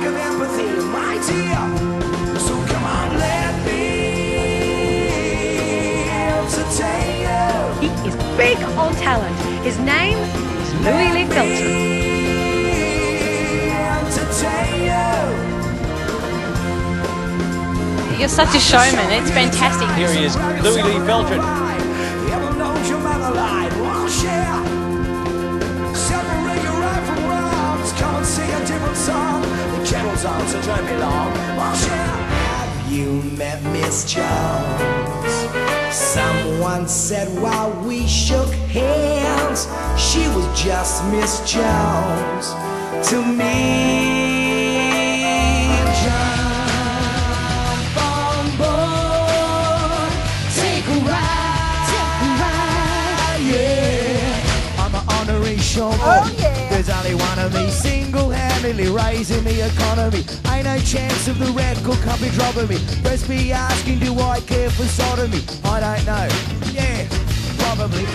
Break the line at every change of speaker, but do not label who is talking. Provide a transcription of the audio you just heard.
all my lack of empathy, my dear. So come on, let me entertain you.
He is big on talent. His name is Louie Lee Feltrin.
Entertain you.
You're such a showman. It's fantastic.
Here he is, Louie Lee
Feltrin. On, so don't be long. Well, share. Have you met Miss Jones? Someone said while we shook hands, she was just Miss Jones to me. Jump on board, take a ride, take a ride, yeah. I'm an honorary.
Oh, yeah.
There's only one of me, single-handedly raising the economy. Ain't no chance of the record company dropping me. First be asking, do I care for sodomy? I don't know. Yeah, probably.